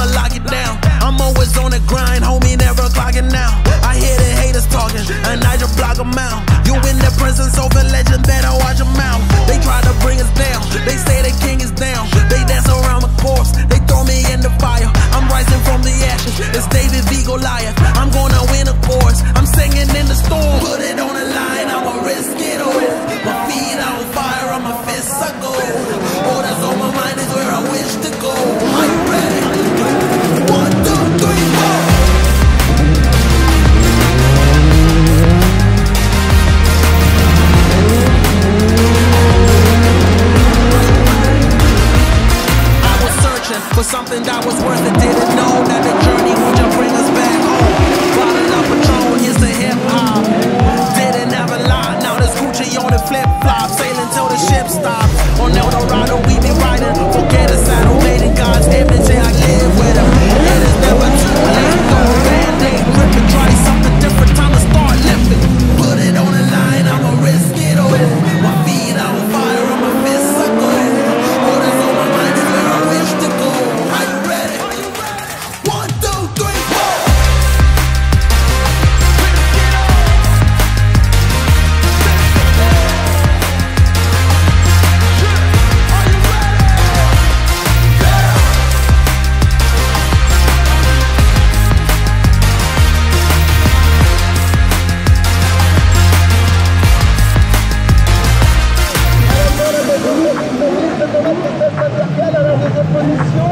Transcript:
I'ma lock it down. I'm always on the grind, homie. something that was worth it. Didn't know that the journey would just bring us back home. Bottled up Patron, is the hip hop. Attention